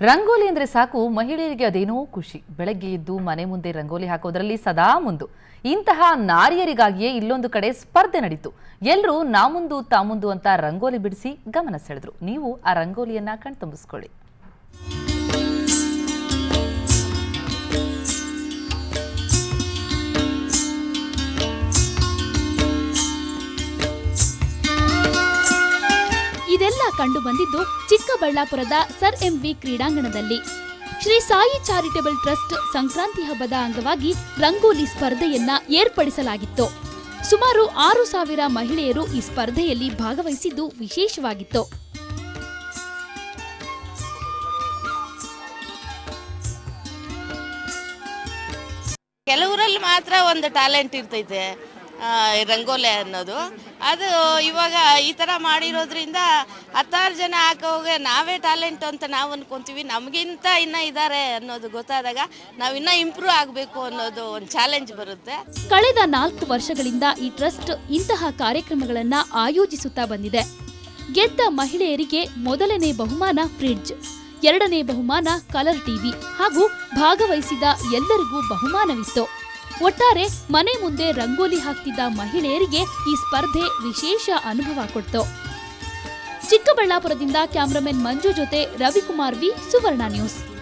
ರಂಗೋಲಿ ಅಂದ್ರೆ ಸಾಕು, ಮಹಿಳೆಯರಿಗೆ ಅದೇನೋ ಖುಷಿ. ಬೆಳಗ್ಗೆ ಎದ್ದು ಮನೆ ಮುಂದೆ ರಂಗೋಲಿ ಹಾಕೋದ್ರಲ್ಲಿ ಸದಾ ಮುಂದು. ಇಂತಹ ನಾರಿಯರಿಗಾಗಿಯೇ ಇಲ್ಲೊಂದು ಕಡೆ ಸ್ಪರ್ಧೆ ನಡೀತು. ಎಲ್ಲರೂ ನಾ ಮುಂದು ತಾ ಮುಂದು ಅಂತ ರಂಗೋಲಿ ಬಿಡಿಸಿ ಗಮನ ಸೆಳೆದ್ರು. ನೀವು ಆ ರಂಗೋಲಿಯನ್ನ ಕಣ್ತುಂಬಿಸ್ಕೊಳ್ಳಿ. ಕಂಡು ಬಂದಿದ್ದು ಚಿಕ್ಕಬಳ್ಳಾಪುರದ ಸರ್ ಎಂ ವಿ ಕ್ರೀಡಾಂಗಣದಲ್ಲಿ. ಶ್ರೀ ಸಾಯಿ ಚಾರಿಟೇಬಲ್ ಟ್ರಸ್ಟ್ ಸಂಕ್ರಾಂತಿ ಹಬ್ಬದ ಅಂಗವಾಗಿ ರಂಗೋಲಿ ಸ್ಪರ್ಧೆಯನ್ನ ಏರ್ಪಡಿಸಲಾಗಿತ್ತು. ಸುಮಾರು ಆರು ಸಾವಿರ ಮಹಿಳೆಯರು ಈ ಸ್ಪರ್ಧೆಯಲ್ಲಿ ಭಾಗವಹಿಸಿದ್ದು ವಿಶೇಷವಾಗಿತ್ತು. ಕೆಲವರಲ್ಲಿ ಮಾತ್ರ ಒಂದು ಟ್ಯಾಲೆಂಟ್ ಇರ್ತೈತೆ. ರಂಗೋಲಿ ಅನ್ನೋದು. ಅದು ಇವಾಗ ಈ ಥರ ಮಾಡಿರೋದ್ರಿಂದ ಹತ್ತಾರು ಜನ ಹಾಕೋಗೆ ನಾವೇ ಟ್ಯಾಲೆಂಟ್ ಅಂತ ನಾವು ಅನ್ಕೊಂತೀವಿ. ನಮಗಿಂತ ಇನ್ನೂ ಇದ್ದಾರೆ ಅನ್ನೋದು ಗೊತ್ತಾದಾಗ ನಾವು ಇನ್ನೂ ಇಂಪ್ರೂವ್ ಆಗಬೇಕು ಅನ್ನೋದು ಒಂದು ಚಾಲೆಂಜ್ ಬರುತ್ತೆ. ಕಳೆದ ನಾಲ್ಕು ವರ್ಷಗಳಿಂದ ಈ ಟ್ರಸ್ಟ್ ಇಂತಹ ಕಾರ್ಯಕ್ರಮಗಳನ್ನು ಆಯೋಜಿಸುತ್ತಾ ಬಂದಿದೆ. ಗೆದ್ದ ಮಹಿಳೆಯರಿಗೆ ಮೊದಲನೇ ಬಹುಮಾನ ಫ್ರಿಡ್ಜ್ ಎರಡನೇ ಬಹುಮಾನ ಕಲರ್ ಟಿವಿ ಹಾಗೂ ಭಾಗವಹಿಸಿದ ಎಲ್ಲರಿಗೂ ಬಹುಮಾನವಿತ್ತು. ಒಟ್ಟಾರೆ ಮನೆ ಮುಂದೆ ರಂಗೋಲಿ ಹಾಕ್ತಿದ್ದ ಮಹಿಳೆಯರಿಗೆ ಈ ಸ್ಪರ್ಧೆ ವಿಶೇಷ ಅನುಭವ ಕೊಡ್ತು. ಚಿಕ್ಕಬಳ್ಳಾಪುರದಿಂದ ಕ್ಯಾಮರಾಮನ್ ಮಂಜು ಜೊತೆ ರವಿಕುಮಾರ್ ವಿ ಸುವರ್ಣ ನ್ಯೂಸ್.